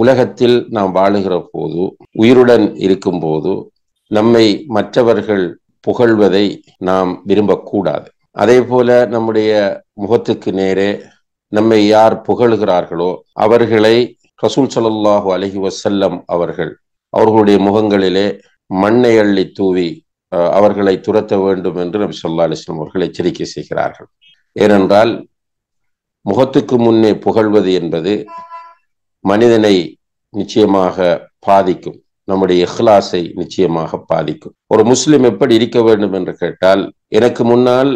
உலகத்தில் நாம் வாழுகிற போது உயிருடன் இருக்கும் போது நம்மை மற்றவர்கள் புகழ்வதை நாம் விரும்பக்கூடாது. அதே போல நம்முடைய முகத்துக்கு நேரே நம்மை யார் புகழ்கிறார்களோ அவர்களை ரசூல் சல்லாஹூ அலஹி வசல்லம் அவர்கள் அவர்களுடைய முகங்களிலே மண்ணை அள்ளி தூவி அவர்களை துரத்த வேண்டும் என்று நபி சொல்லா அலிஸ்லாம் அவர்கள் எச்சரிக்கை செய்கிறார்கள். ஏனென்றால் முகத்துக்கு முன்னே புகழ்வது என்பது மனிதனை நிச்சயமாக பாதிக்கும். நம்முடைய இஹ்லாஸை நிச்சயமாக பாதிக்கும். ஒரு முஸ்லிம் எப்படி இருக்க வேண்டும் என்று கேட்டால் எனக்கு முன்னால்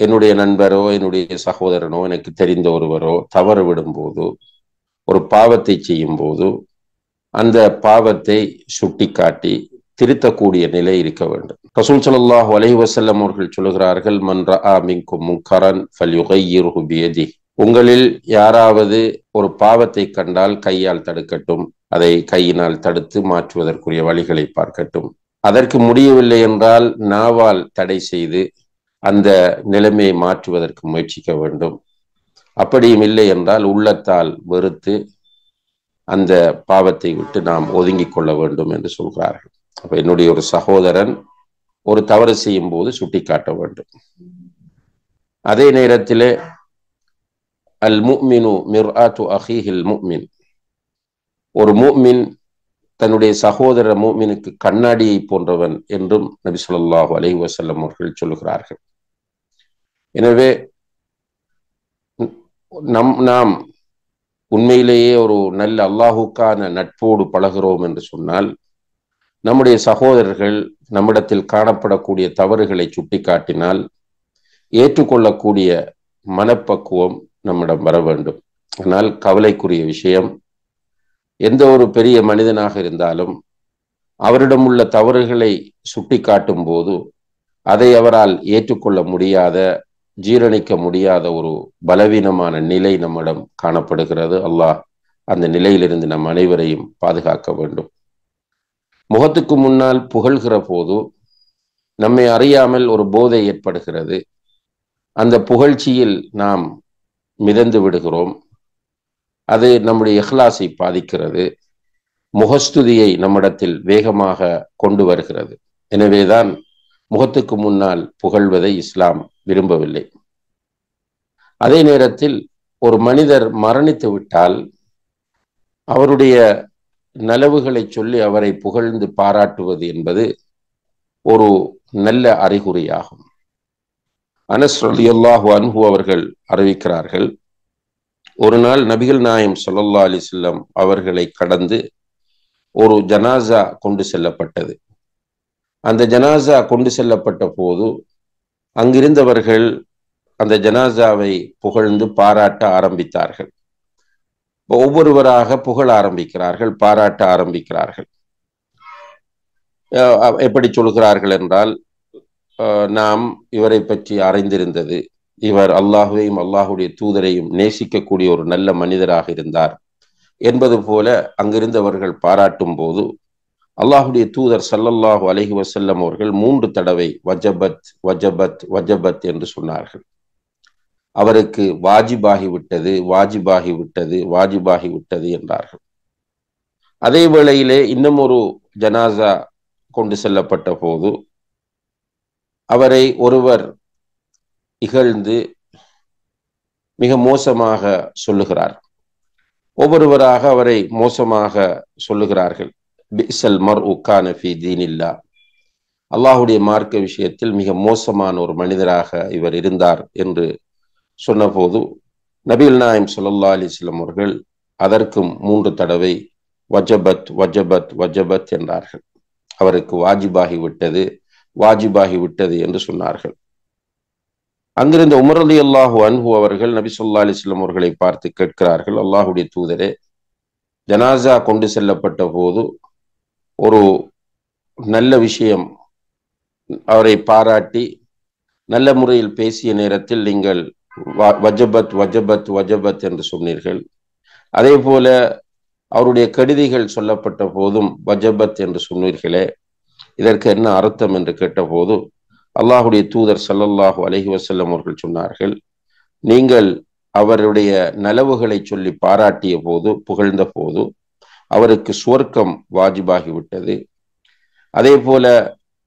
என்னுடைய நண்பரோ என்னுடைய சகோதரனோ எனக்கு தெரிந்த ஒருவரோ தவறு விடும்போது ஒரு பாவத்தை செய்யும் போது அந்த பாவத்தை சுட்டி காட்டி திருத்தக்கூடிய நிலை இருக்க வேண்டும். ரசூல் சல்லாஹ் அலஹி வசல்லம் அவர்கள் சொல்கிறார்கள் மன்ற ஆ மின்கும் முங்கரன் ஃபல்யுகையிர்ஹுபியதி உங்களில் யாராவது ஒரு பாவத்தை கண்டால் கையால் தடுக்கட்டும். அதை கையினால் தடுத்து மாற்றுவதற்குரிய வழிகளை பார்க்கட்டும். அதற்கு முடியவில்லை என்றால் நாவால் தடை செய்து அந்த நிலைமையை மாற்றுவதற்கு முயற்சிக்க வேண்டும். அப்படியும் இல்லை என்றால் உள்ளத்தால் வெறுத்து அந்த பாவத்தை விட்டு நாம் ஒதுங்கிக் கொள்ள வேண்டும் என்று சொல்கிறார்கள். அப்ப என்னுடைய ஒரு சகோதரன் ஒரு தவறு செய்யும் போது சுட்டிக்காட்ட வேண்டும். அதே நேரத்திலே அல் முக்மினு மிர்ஆத்து அஹீஹில் முக்மின் ஒரு மூமின் தன்னுடைய சகோதர மூமினுக்கு கண்ணாடியை போன்றவன் என்றும் நபி சொல்லாஹு அலஹி வசல்லம் அவர்கள் சொல்லுகிறார்கள். எனவே நம் நாம் உண்மையிலேயே ஒரு நல்ல அல்லாஹுக்கான நட்போடு பழகிறோம் என்று சொன்னால் நம்முடைய சகோதரர்கள் நம்மிடத்தில் காணப்படக்கூடிய தவறுகளை சுட்டிக்காட்டினால் ஏற்றுக்கொள்ளக்கூடிய மனப்பக்குவம் நம்மிடம் வர வேண்டும். ஆனால் கவலைக்குரிய விஷயம் எந்த ஒரு பெரிய மனிதனாக இருந்தாலும் அவரிடம் உள்ள தவறுகளை சுட்டி காட்டும் போது அதை அவரால் ஏற்றுக்கொள்ள முடியாத ஜீரணிக்க முடியாத ஒரு பலவீனமான நிலை நம்மிடம் காணப்படுகிறது. அல்லாஹ் அந்த நிலையிலிருந்து நம் அனைவரையும் பாதுகாக்க வேண்டும். முகத்துக்கு முன்னால் புகழ்கிற போது நம்மை அறியாமல் ஒரு போதை ஏற்படுகிறது. அந்த புகழ்ச்சியில் நாம் மிதந்து விடுகிறோம். அது நம்முடைய இஹ்லாஸை பாதிக்கிறது. முகஸ்துதியை நம்மிடத்தில் வேகமாக கொண்டு வருகிறது. எனவேதான் முகத்துக்கு முன்னால் புகழ்வதை இஸ்லாம் விரும்பவில்லை. அதே நேரத்தில் ஒரு மனிதர் மரணித்து விட்டால் அவருடைய நலவுகளை சொல்லி அவரை புகழ்ந்து பாராட்டுவது என்பது ஒரு நல்ல அறிகுறியாகும். அனஸ் அலி அல்லாஹு அன்ஹு அவர்கள் அறிவிக்கிறார்கள் ஒரு நாள் நபிகள் நாயம் சொல்லல்லா செல்லம் அவர்களை கடந்து ஒரு ஜனாசா கொண்டு செல்லப்பட்டது. அந்த ஜனாசா கொண்டு செல்லப்பட்ட போது அங்கிருந்தவர்கள் அந்த ஜனாசாவை புகழ்ந்து பாராட்ட ஆரம்பித்தார்கள். ஒவ்வொருவராக புகழ ஆரம்பிக்கிறார்கள் பாராட்ட ஆரம்பிக்கிறார்கள். எப்படி சொல்கிறார்கள் என்றால் நாம் இவரை பற்றி அறிந்திருந்தது. இவர் அல்லாஹுவையும் அல்லாஹுடைய தூதரையும் நேசிக்கக்கூடிய ஒரு நல்ல மனிதராக இருந்தார் என்பது போல அங்கிருந்தவர்கள் பாராட்டும் போது அல்லாஹுடைய தூதர் சல்லல்லாஹு அலஹி வசல்லம் அவர்கள் மூன்று தடவை வஜபத் வஜபத் வஜபத் என்று சொன்னார்கள். அவருக்கு வாஜிபாகி விட்டது வாஜிபாகி விட்டது வாஜிபாகி விட்டது என்றார்கள். அதே வேளையிலே இன்னும் ஒரு ஜனாசா கொண்டு செல்லப்பட்ட போது அவரை ஒருவர் இகழ்ந்து மிக மோசமாக சொல்லுகிறார். ஒவ்வொருவராக அவரை மோசமாக சொல்லுகிறார்கள். பிசல் மர் உக்கான ஃபி தீனில்லா. அல்லாஹுடைய மார்க்க விஷயத்தில் மிக மோசமான ஒரு மனிதராக இவர் இருந்தார் என்று சொன்னபோது நபீல் நாயம் சொல்லல்லா அலிஸ்லம் அவர்கள் அதற்கும் மூன்று தடவை வஜபத் வஜபத் வஜபத் என்றார்கள். அவருக்கு வாஜிபாகி விட்டது. வாஜிபாகி விட்டது என்று சொன்னார்கள். அங்கிருந்த உமரலி அல்லாஹு அன்ஹு அவர்கள் நபி சொல்லா அலிஸ்லம் அவர்களை பார்த்து கேட்கிறார்கள் அல்லாஹுடைய தூதரே ஜனாசா கொண்டு செல்லப்பட்ட போது ஒரு நல்ல விஷயம் அவரை பாராட்டி நல்ல முறையில் பேசிய நேரத்தில் நீங்கள் வஜபத் வஜபத் வஜபத் என்று சொன்னீர்கள். அதே போல அவருடைய கடிதைகள் சொல்லப்பட்ட போதும் வஜபத் என்று சொன்னீர்களே இதற்கு என்ன அர்த்தம் என்று கேட்டபோது அல்லாஹுடைய தூதர் சல்லல்லாஹு அலஹி வசல்லம் அவர்கள் சொன்னார்கள் நீங்கள் அவருடைய நலவுகளை சொல்லி பாராட்டிய போது புகழ்ந்த போது அவருக்கு சுவர்க்கம் வாஜிபாகிவிட்டது. அதே போல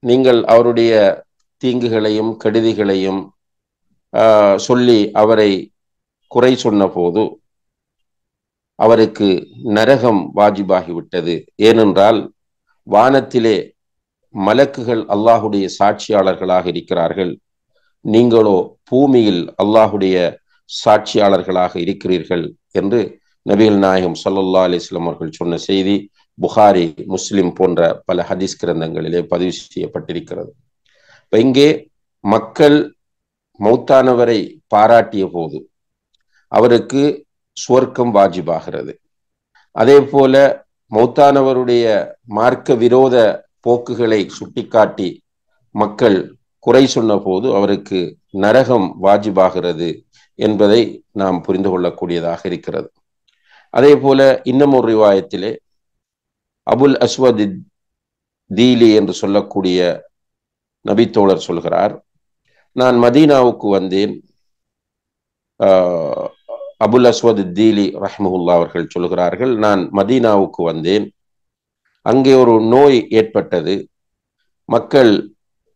நீங்கள் அவருடைய தீங்குகளையும் கெடுதிகளையும் சொல்லி அவரை குறை சொன்ன போது அவருக்கு நரகம் வாஜிபாகிவிட்டது. ஏனென்றால் வானத்திலே மலக்குகள் அல்லாஹுடைய சாட்சியாளர்களாக இருக்கிறார்கள். நீங்களோ பூமியில் அல்லாஹுடைய சாட்சியாளர்களாக இருக்கிறீர்கள் என்று நபிகள் நாயகம் சல்லல்லா அலிஸ்லாம் அவர்கள் சொன்ன செய்தி புகாரி முஸ்லிம் போன்ற பல ஹதீஸ் கிரந்தங்களிலே பதிவு செய்யப்பட்டிருக்கிறது. இப்போ இங்கே மக்கள் மௌத்தானவரை பாராட்டிய போது அவருக்கு சுவர்க்கம் வாஜிபாகிறது. அதே போல மௌத்தானவருடைய மார்க்க விரோத போக்குகளை சுட்டிக்காட்டி மக்கள் குறை சொன்ன போது அவருக்கு நரகம் வாஜிபாகிறது என்பதை நாம் புரிந்து கொள்ளக்கூடியதாக இருக்கிறது. அதே போல இன்னும் ஒரு ரிவாயத்திலே அபுல் அஸ்வதி தீலி என்று சொல்லக்கூடிய நபித்தோழர் சொல்கிறார் நான் மதீனாவுக்கு வந்தேன். அபுல் அஸ்வத் தீலி ரஹ்மஹுல்லா அவர்கள் சொல்கிறார்கள் நான் மதீனாவுக்கு வந்தேன். அங்கே ஒரு நோய் ஏற்பட்டது. மக்கள்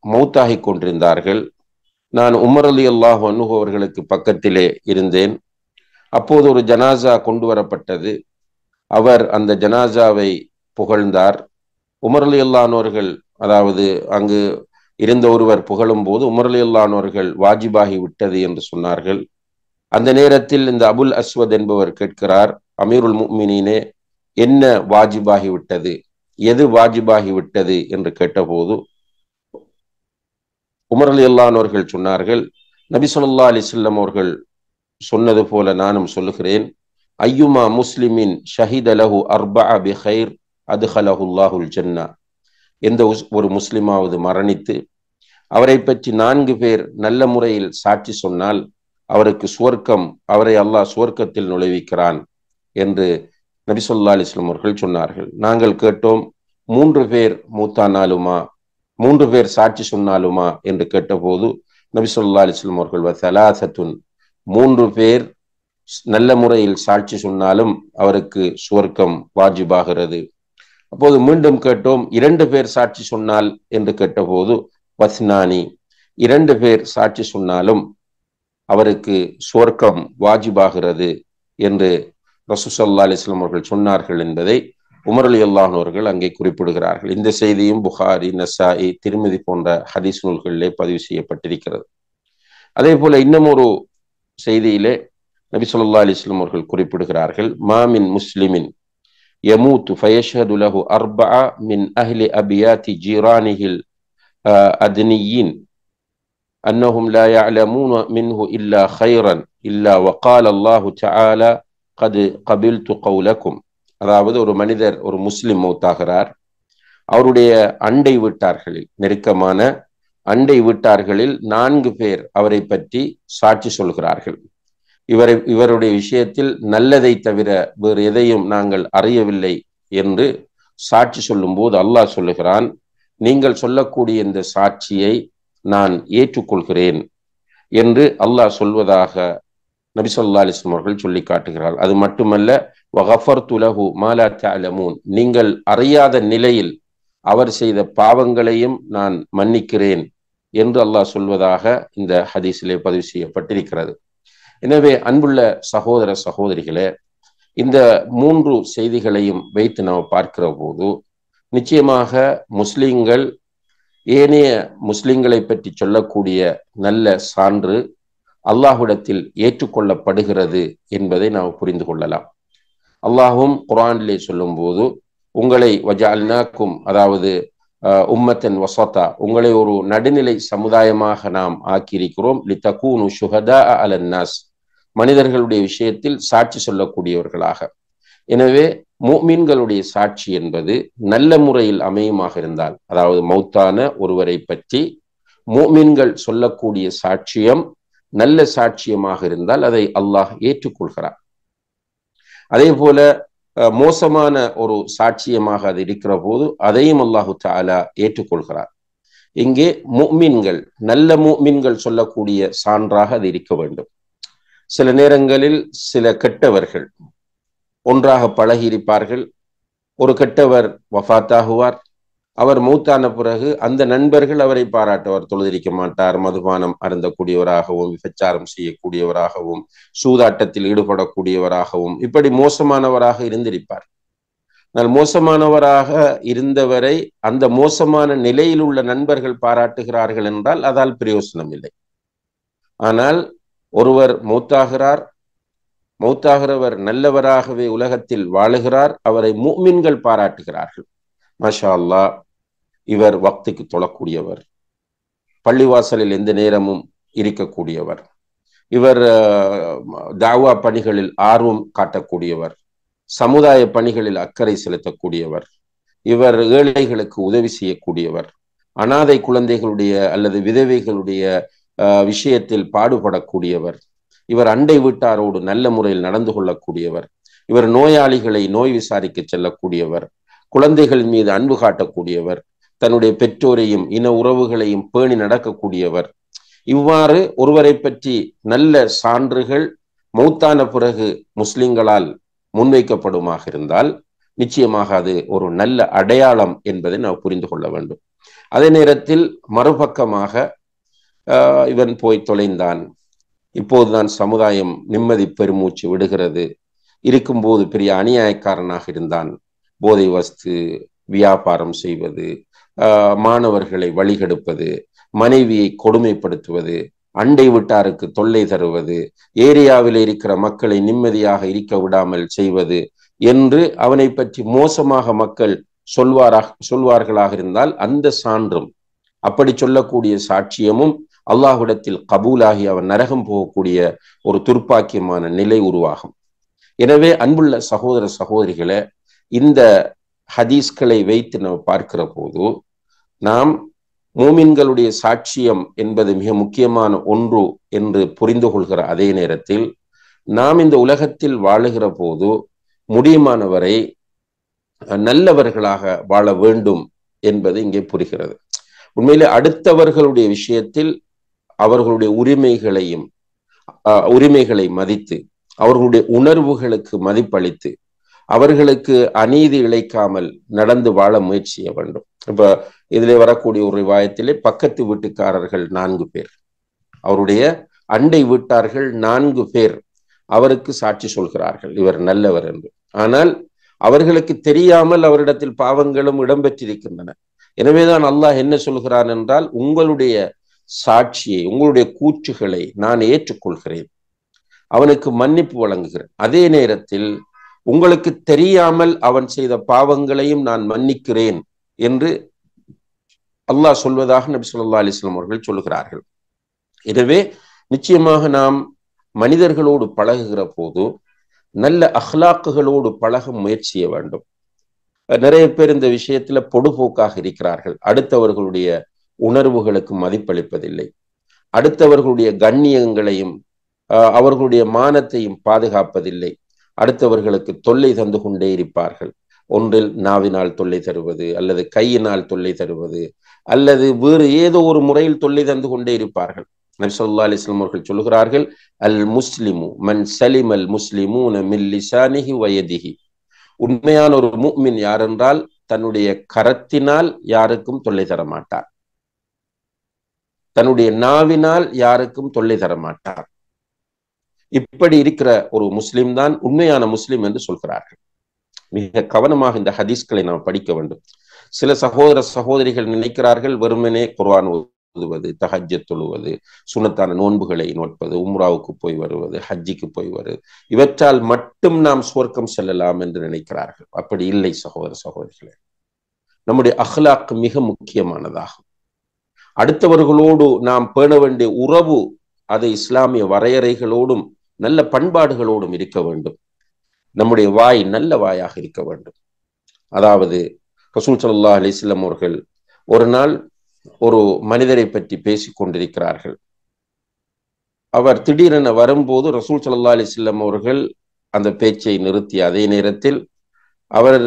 மௌத்தாகி கொண்டிருந்தார்கள். நான் உமர் அலி அல்லாஹ் அவர்களுக்கு பக்கத்திலே இருந்தேன். அப்போது ஒரு ஜனாசா கொண்டு வரப்பட்டது. அவர் அந்த ஜனாசாவை புகழ்ந்தார். உமர் அலி அல்லானோர்கள் அதாவது அங்கு இருந்த ஒருவர் புகழும் போது உமர் அலி அல்லானோர்கள் வாஜிபாகி விட்டது என்று சொன்னார்கள். அந்த நேரத்தில் இந்த அபுல் அஸ்வத் என்பவர் கேட்கிறார் அமீருல் முக்மினே என்ன வாஜிபாகி விட்டது? எது வாஜிபாகிவிட்டது என்று கேட்டபோது உமர் அலி அல்லானவர்கள் சொன்னார்கள் நபி சொல்லா அலிசல்லம் அவர்கள் சொன்னது போல நானும் சொல்லுகிறேன் ஐயுமா முஸ்லிமின் ஷஹீத் அலஹு அர்பா பி ஹைர் அது ஹலஹுல்லாஹுல் ஜன்னா. எந்த ஒரு முஸ்லிமாவது மரணித்து அவரை பற்றி நான்கு பேர் நல்ல முறையில் சாட்சி சொன்னால் அவருக்கு சுவர்க்கம் அவரை அல்லாஹ் சுவர்க்கத்தில் நுழைவிக்கிறான் என்று நபி சொல்லா அவர்கள் சொன்னார்கள் நாங்கள் கேட்டோம் மூன்று பேர் மூத்தானாலுமா மூன்று பேர் சாட்சி சொன்னாலுமா? என்று கேட்டபோது நபி சொல்லா அலிஸ்லாம் அவர்கள் சலாசத்துன் மூன்று பேர் நல்ல முறையில் சாட்சி சொன்னாலும் அவருக்கு சுவர்க்கம் வாஜிபாகிறது. அப்போது மீண்டும் கேட்டோம் இரண்டு பேர் சாட்சி சொன்னால்? என்று கேட்டபோது வஸ்னானி இரண்டு பேர் சாட்சி சொன்னாலும் அவருக்கு சுவர்க்கம் வாஜிபாகிறது என்று ரசூசல்லா அலிஸ்லாம் அவர்கள் சொன்னார்கள் என்பதை உமர் அலி அல்லாஹர்கள் அங்கே குறிப்பிடுகிறார்கள் இந்த செய்தியும் புகாரி நசாயி திருமதி போன்ற ஹதீஸ் நூல்களிலே பதிவு செய்யப்பட்டிருக்கிறது அதே போல இன்னும் ஒரு செய்தியிலே நபி சொல்லா அலிஸ்லாம் அவர்கள் குறிப்பிடுகிறார்கள் மாமின் முஸ்லிமின் யமூத்து ஃபயஷஹது லஹு அர்பா மின் அஹ்லி அபியாத்தி ஜீரானிஹில் அத்னியின் أنهم لا يعلمون منه إلا خيرا إلا وقال الله تعالى கது கபில் து கவுலக்கும் அதாவது ஒரு மனிதர் ஒரு முஸ்லிம் மௌத்தாகிறார். அவருடைய அண்டை வீட்டார்களில் நெருக்கமான அண்டை வீட்டார்களில் நான்கு பேர் அவரை பற்றி சாட்சி சொல்கிறார்கள். இவரை இவருடைய விஷயத்தில் நல்லதை தவிர வேறு எதையும் நாங்கள் அறியவில்லை என்று சாட்சி சொல்லும்போது அல்லாஹ் சொல்லுகிறான் நீங்கள் சொல்லக்கூடிய இந்த சாட்சியை நான் ஏற்றுக்கொள்கிறேன் என்று அல்லாஹ் சொல்வதாக நபிசல்லா அலிஸ்லம் அவர்கள் சொல்லி காட்டுகிறார். அது மட்டுமல்ல வகஃபர் துலகு மாலா அலமூன் நீங்கள் அறியாத நிலையில் அவர் செய்த பாவங்களையும் நான் மன்னிக்கிறேன் என்று அல்லாஹ் சொல்வதாக இந்த ஹதீஸிலே பதிவு செய்யப்பட்டிருக்கிறது. எனவே அன்புள்ள சகோதர சகோதரிகளே இந்த மூன்று செய்திகளையும் வைத்து நாம் பார்க்கிற போது நிச்சயமாக முஸ்லிம்கள் ஏனைய முஸ்லிம்களை பற்றி சொல்லக்கூடிய நல்ல சான்று அல்லாஹ்விடத்தில் ஏற்றுக்கொள்ளப்படுகிறது என்பதை நாம் புரிந்து கொள்ளலாம். அல்லாஹும் குரானிலே சொல்லும் போது உங்களை வஜால்னாக்கும் அதாவது உம்மத்தன் வசத்தா உங்களை ஒரு நடுநிலை சமுதாயமாக நாம் ஆக்கியிருக்கிறோம். லித்தகூனு சுஹதா அலன்னாஸ். மனிதர்களுடைய விஷயத்தில் சாட்சி சொல்லக்கூடியவர்களாக. எனவே மூமீன்களுடைய சாட்சி என்பது நல்ல முறையில் அமையுமாக இருந்தால் அதாவது மௌத்தான ஒருவரை பற்றி மூமீன்கள் சொல்லக்கூடிய சாட்சியம் நல்ல சாட்சியமாக இருந்தால் அதை அல்லாஹ் ஏற்றுக்கொள்கிறார் அதே போல மோசமான ஒரு சாட்சியமாக அது இருக்கிற போது அதையும் அல்லாஹு தாலா ஏற்றுக்கொள்கிறார் இங்கே முக்மீன்கள் நல்ல முக்மீன்கள் சொல்லக்கூடிய சான்றாக அது இருக்க வேண்டும். சில நேரங்களில் சில கெட்டவர்கள் ஒன்றாக பழகி இருப்பார்கள் ஒரு கெட்டவர் வஃத்தாகுவார் அவர் மௌத்தான பிறகு அந்த நண்பர்கள் அவரை பாராட்டுவார். தொழுதிரிக்க மாட்டார் மதுபானம் அருந்தக்கூடியவராகவும் விபச்சாரம் செய்யக்கூடியவராகவும் சூதாட்டத்தில் ஈடுபடக்கூடியவராகவும் இப்படி மோசமானவராக இருந்திருப்பார். ஆனால் மோசமானவராக இருந்தவரை அந்த மோசமான நிலையில் உள்ள நண்பர்கள் பாராட்டுகிறார்கள் என்றால் அதால் பிரயோசனம் இல்லை. ஆனால் ஒருவர் மௌத்தாகிறார் மௌத்தாகிறவர் நல்லவராகவே உலகத்தில் வாழுகிறார் அவரை மூமின்கள் பாராட்டுகிறார்கள். மாஷா அல்லா இவர் வக்துக்கு தொழக்கூடியவர். பள்ளிவாசலில் எந்த நேரமும் இருக்கக்கூடியவர். இவர் தாவா பணிகளில் ஆர்வம் காட்டக்கூடியவர். சமுதாய பணிகளில் அக்கறை செலுத்தக்கூடியவர். இவர் ஏழைகளுக்கு உதவி செய்யக்கூடியவர். அனாதை குழந்தைகளுடைய அல்லது விதவைகளுடைய விஷயத்தில் பாடுபடக்கூடியவர். இவர் அண்டை வீட்டாரோடு நல்ல முறையில் நடந்து கொள்ளக்கூடியவர். இவர் நோயாளிகளை நோய் விசாரிக்க செல்லக்கூடியவர். குழந்தைகள் மீது அன்பு காட்டக்கூடியவர். தன்னுடைய பெற்றோரையும் இன உறவுகளையும் பேணி நடக்கக்கூடியவர். இவ்வாறு ஒருவரை பற்றி நல்ல சான்றுகள் மௌத்தான பிறகு முஸ்லிம்களால் முன்வைக்கப்படுமாக இருந்தால் நிச்சயமாக அது ஒரு நல்ல அடையாளம் என்பதை நாம் புரிந்து கொள்ள வேண்டும். அதே நேரத்தில் மறுபக்கமாக இவன் போய் தொலைந்தான். இப்போதுதான் சமுதாயம் நிம்மதி பெருமூச்சு விடுகிறது. இருக்கும்போது பெரிய அநியாயக்காரனாக இருந்தான். போதை வஸ்து வியாபாரம் செய்வது மாணவர்களை வழிகெடுப்பது மனைவியை கொடுமைப்படுத்துவது அண்டை விட்டாருக்கு தொல்லை தருவது ஏரியாவில் இருக்கிற மக்களை நிம்மதியாக இருக்க விடாமல் செய்வது என்று அவனை பற்றி மோசமாக மக்கள் சொல்வாராக சொல்வார்களாக இருந்தால் அந்த சான்றும் அப்படி சொல்லக்கூடிய சாட்சியமும் அல்லாஹ்விடத்தில் கபூலாகி அவன் நரகம் போகக்கூடிய ஒரு துர்ப்பாக்கியமான நிலை உருவாகும். எனவே அன்புள்ள சகோதர சகோதரிகளை இந்த ஹதீஸ்களை வைத்து நம்ம பார்க்கிற போது நாம் மூமின்களுடைய சாட்சியம் என்பது மிக முக்கியமான ஒன்று என்று புரிந்து கொள்கிற அதே நேரத்தில் நாம் இந்த உலகத்தில் வாழுகிற போது முடியுமானவரை நல்லவர்களாக வாழ வேண்டும் என்பது இங்கே புரிகிறது. உண்மையிலே அடுத்தவர்களுடைய விஷயத்தில் அவர்களுடைய உரிமைகளையும் உரிமைகளை மதித்து அவர்களுடைய உணர்வுகளுக்கு மதிப்பளித்து அவர்களுக்கு அநீதி இழைக்காமல் நடந்து வாழ முயற்சி செய்ய வேண்டும். இப்ப இதுல வரக்கூடிய ஒரு வாயத்திலே பக்கத்து வீட்டுக்காரர்கள் நான்கு பேர். அவருடைய அண்டை வீட்டார்கள் நான்கு பேர் அவருக்கு சாட்சி சொல்கிறார்கள். இவர் நல்லவர் என்று. ஆனால் அவர்களுக்கு தெரியாமல் அவரிடத்தில் பாவங்களும் இடம்பெற்றிருக்கின்றன. எனவேதான் அல்லாஹ் என்ன சொல்கிறான் என்றால் உங்களுடைய சாட்சியை உங்களுடைய கூற்றுகளை நான் ஏற்றுக்கொள்கிறேன். அவனுக்கு மன்னிப்பு வழங்குகிறேன். அதே நேரத்தில் உங்களுக்கு தெரியாமல் அவன் செய்த பாவங்களையும் நான் மன்னிக்கிறேன் என்று அல்லாஹ் சொல்வதாக நபி சொல்லா அலிஸ்லாம் அவர்கள் சொல்லுகிறார்கள். எனவே நிச்சயமாக நாம் மனிதர்களோடு பழகுகிற போது நல்ல அஹ்லாக்குகளோடு பழக முயற்சி செய்ய வேண்டும். நிறைய பேர் இந்த விஷயத்துல பொடுபோக்காக இருக்கிறார்கள். அடுத்தவர்களுடைய உணர்வுகளுக்கு மதிப்பளிப்பதில்லை. அடுத்தவர்களுடைய கண்ணியங்களையும் அவர்களுடைய மானத்தையும் பாதுகாப்பதில்லை. அடுத்தவர்களுக்கு தொல்லை தந்து கொண்டே இருப்பார்கள். ஒன்றில் நாவினால் தொல்லை தருவது அல்லது கையினால் தொல்லை தருவது அல்லது வேறு ஏதோ ஒரு முறையில் தொல்லை தந்து கொண்டே இருப்பார்கள். நபிசல்லா அலிஸ்லாம் அவர்கள் சொல்லுகிறார்கள் அல் முஸ்லிமு மன் சலிம் அல் முஸ்லிமு மில்லிசானிஹி வயதிஹி உண்மையான ஒரு முக்மின் யார் என்றால் தன்னுடைய கரத்தினால் யாருக்கும் தொல்லை தர மாட்டார் தன்னுடைய நாவினால் யாருக்கும் தொல்லை தர மாட்டார் இப்படி இருக்கிற ஒரு முஸ்லிம் தான் உண்மையான முஸ்லிம் என்று சொல்கிறார்கள். மிக கவனமாக இந்த ஹதீஸ்களை நாம் படிக்க வேண்டும். சில சகோதர சகோதரிகள் நினைக்கிறார்கள் வெறுமனே குர்வான் ஓதுவது தஹஜ தொழுவது சுனத்தான நோன்புகளை நோட்பது உம்ராவுக்கு போய் வருவது ஹஜ்ஜிக்கு போய் வருவது இவற்றால் மட்டும் நாம் சுவர்க்கம் செல்லலாம் என்று நினைக்கிறார்கள். அப்படி இல்லை சகோதர சகோதரிகளே. நம்முடைய அஹ்லாக்கு மிக முக்கியமானதாகும். அடுத்தவர்களோடு நாம் பேண வேண்டிய உறவு அது இஸ்லாமிய வரையறைகளோடும் நல்ல பண்பாடுகளோடும் இருக்க வேண்டும். நம்முடைய வாய் நல்ல வாயாக இருக்க வேண்டும். அதாவது ரசூல் சல்லா அலிஸ்லாம் அவர்கள் ஒரு நாள் ஒரு மனிதரை பற்றி பேசிக் கொண்டிருக்கிறார்கள். அவர் திடீரென வரும்போது ரசூல் சல்லா அலிஸ்லாம் அவர்கள் அந்த பேச்சை நிறுத்திய அதே நேரத்தில் அவர்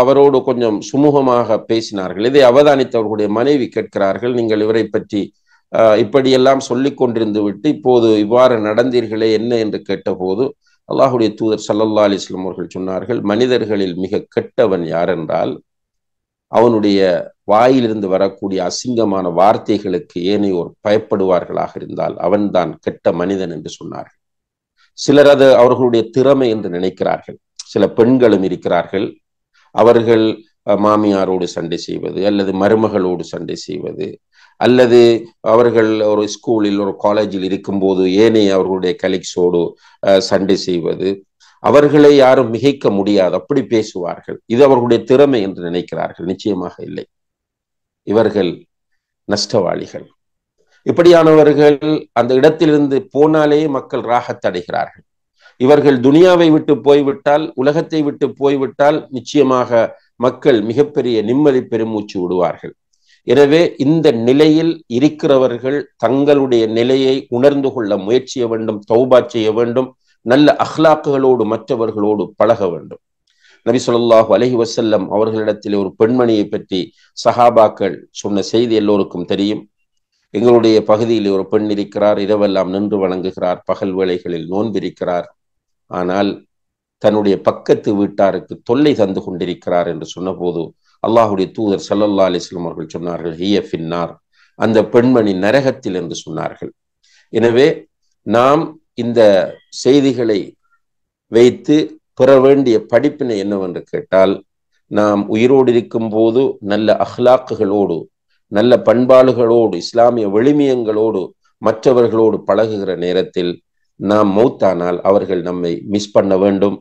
அவரோடு கொஞ்சம் சுமூகமாக பேசினார்கள். இதை அவதானித்தவர்களுடைய மனைவி கேட்கிறார்கள் நீங்கள் இவரை பற்றி இப்படியெல்லாம் சொல்லி கொண்டிருந்து விட்டு இப்போது இவ்வாறு நடந்தீர்களே என்ன என்று கேட்டபோது அல்லாஹுடைய தூதர் சல்லல்லா அலிஸ்லாம் அவர்கள் சொன்னார்கள் மனிதர்களில் மிக கெட்டவன் யார் என்றால் அவனுடைய வாயிலிருந்து வரக்கூடிய அசிங்கமான வார்த்தைகளுக்கு ஏனையோர் பயப்படுவார்களாக இருந்தால் அவன்தான் கெட்ட மனிதன் என்று சொன்னார்கள். சிலர் அது அவர்களுடைய திறமை என்று நினைக்கிறார்கள். சில பெண்களும் இருக்கிறார்கள். அவர்கள் மாமியாரோடு சண்டை செய்வது அல்லது மருமகளோடு சண்டை செய்வது அல்லது அவர்கள் ஒரு ஸ்கூலில் ஒரு காலேஜில் இருக்கும்போது ஏனைய அவர்களுடைய கலெக்ஸோடு சண்டை செய்வது அவர்களை யாரும் மிகைக்க முடியாது. அப்படி பேசுவார்கள். இது அவர்களுடைய திறமை என்று நினைக்கிறார்கள். நிச்சயமாக இல்லை. இவர்கள் நஷ்டவாளிகள். இப்படியானவர்கள் அந்த இடத்திலிருந்து போனாலே மக்கள் ராகத்தடைகிறார்கள் இவர்கள் துனியாவை விட்டு போய்விட்டால் உலகத்தை விட்டு போய்விட்டால் நிச்சயமாக மக்கள் மிகப்பெரிய நிம்மதி பெருமூச்சு விடுவார்கள். எனவே இந்த நிலையில் இருக்கிறவர்கள் தங்களுடைய நிலையை உணர்ந்து கொள்ள முயற்சிய வேண்டும் தௌபா செய்ய வேண்டும் நல்ல அஹ்லாக்குகளோடு மற்றவர்களோடு பழக வேண்டும். நபி சொல்லாஹு அலஹி வசல்லம் அவர்களிடத்தில் ஒரு பெண்மணியை பற்றி சஹாபாக்கள் சொன்ன செய்தி எல்லோருக்கும் தெரியும். எங்களுடைய பகுதியில் ஒரு பெண் இருக்கிறார் இரவெல்லாம் நின்று வணங்குகிறார் பகல் வேளைகளில் நோன்பிருக்கிறார். ஆனால் தன்னுடைய பக்கத்து வீட்டாருக்கு தொல்லை தந்து கொண்டிருக்கிறார் என்று சொன்னபோது அல்லாஹுடைய தூதர் சல்லல்லா அலிஸ்லம் அவர்கள் சொன்னார்கள் ஹிய ஃபின்னார். அந்த பெண்மணி நரகத்தில் என்று சொன்னார்கள். எனவே நாம் இந்த செய்திகளை வைத்து பெற வேண்டிய படிப்பினை என்னவென்று கேட்டால் நாம் உயிரோடு இருக்கும் போது நல்ல அஹ்லாக்குகளோடு நல்ல பண்பாடுகளோடு இஸ்லாமிய வெளிமியங்களோடு மற்றவர்களோடு பழகுகிற நேரத்தில் நாம் மௌத்தானால் அவர்கள் நம்மை மிஸ் பண்ண வேண்டும்.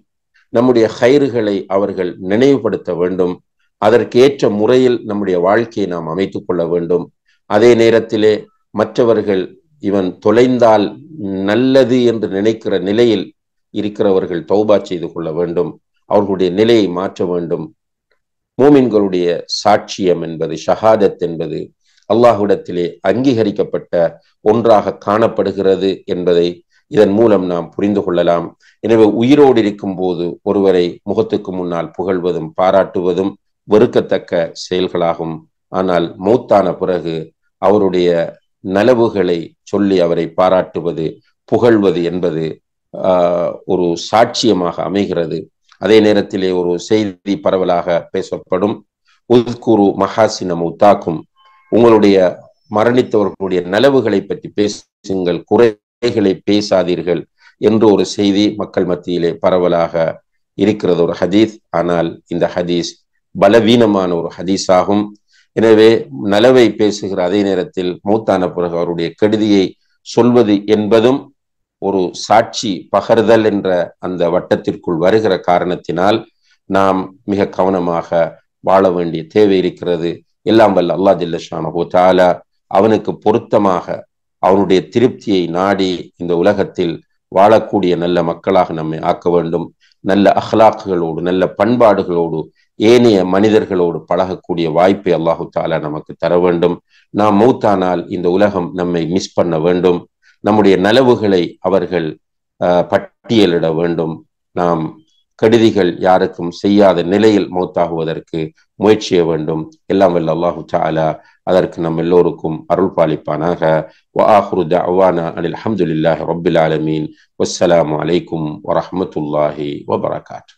நம்முடைய ஹைறுகளை அவர்கள் நினைவுபடுத்த வேண்டும். அதற்கேற்ற முறையில் நம்முடைய வாழ்க்கையை நாம் அமைத்துக் கொள்ள வேண்டும். அதே நேரத்திலே மற்றவர்கள் இவன் தொலைந்தால் நல்லது என்று நினைக்கிற நிலையில் இருக்கிறவர்கள் தௌபா செய்து கொள்ள வேண்டும். அவர்களுடைய நிலையை மாற்ற வேண்டும். மூமின்களுடைய சாட்சியம் என்பது ஷஹாதத் என்பது அல்லாஹுடத்திலே அங்கீகரிக்கப்பட்ட ஒன்றாக காணப்படுகிறது என்பதை இதன் மூலம் நாம் புரிந்து கொள்ளலாம். எனவே உயிரோடு இருக்கும் போது ஒருவரை முகத்துக்கு முன்னால் புகழ்வதும் பாராட்டுவதும் வெறுக்கத்தக்க செயல்களாகும். ஆனால் மௌத்தான பிறகு அவருடைய நலவுகளை சொல்லி அவரை பாராட்டுவது புகழ்வது என்பது ஒரு சாட்சியமாக அமைகிறது. அதே நேரத்திலே ஒரு செய்தி பரவலாக பேசப்படும். உத்குரு மகாசின முத்தாக்கும் உங்களுடைய மரணித்தவர்களுடைய நலவுகளை பற்றி பேசுங்கள் குறைகளை பேசாதீர்கள் என்று ஒரு செய்தி மக்கள் மத்தியிலே பரவலாக இருக்கிறது ஒரு ஹதீஸ். ஆனால் இந்த ஹதீஸ் பலவீனமான ஒரு ஹதீஸ் ஆகும் எனவே நலவை பேசுகிற அதே நேரத்தில் மூத்தான பிறகு அவருடைய கெடுதியை சொல்வது என்பதும் ஒரு சாட்சி பகர்தல் என்ற அந்த வட்டத்திற்குள் வருகிற காரணத்தினால் நாம் மிக கவனமாக வாழ வேண்டிய தேவை இருக்கிறது. எல்லாம் வல்ல அல்லா ஜில்லஷானஹோ தாலா அவனுக்கு பொருத்தமாக அவனுடைய திருப்தியை நாடி இந்த உலகத்தில் வாழக்கூடிய நல்ல மக்களாக நம்மை ஆக்க வேண்டும். நல்ல அஹ்லாக்குகளோடு நல்ல பண்பாடுகளோடு ஏனைய மனிதர்களோடு பழகக்கூடிய வாய்ப்பை அல்லாஹு தாலா நமக்கு தர வேண்டும். நாம் மூத்தானால் இந்த உலகம் நம்மை மிஸ் பண்ண வேண்டும். நம்முடைய நலவுகளை அவர்கள் பட்டியலிட வேண்டும். நாம் கடிதிகள் யாருக்கும் செய்யாத நிலையில் மௌத்தாகுவதற்கு முயற்சிய வேண்டும். எல்லாம் வல்ல அல்லாஹு சாலா அதற்கு நம் எல்லோருக்கும் அருள் பாலிப்பானாக. வாஹுருத அவானா அனில் அஹமதுல்லாஹி ரொபில் ஆலமீன். வஸ்ஸலாம் அலைக்கும் வரமத்துல்லாஹி வபரகாட்